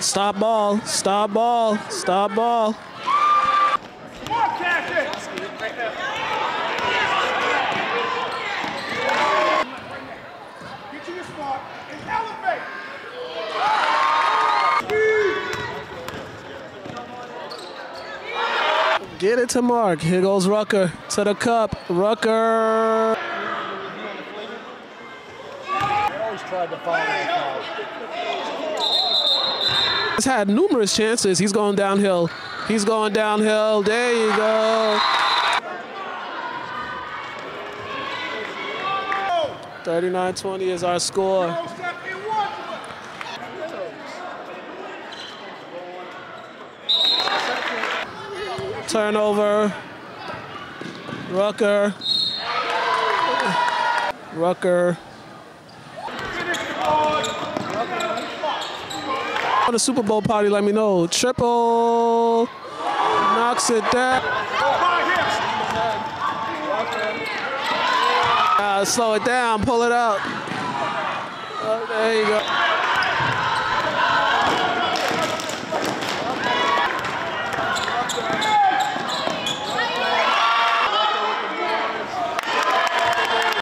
Stop ball. Stop ball. Stop ball. Get it to Mark. Here goes Rucker to the cup. Rucker. Always tried to follow that Has had numerous chances. He's going downhill. He's going downhill. There you go. Thirty-nine twenty is our score. Go step in one. Turnover. Rucker. Rucker. On the Super Bowl party, let me know. Triple. Knocks it down. Uh, slow it down. Pull it up. Oh, there you go.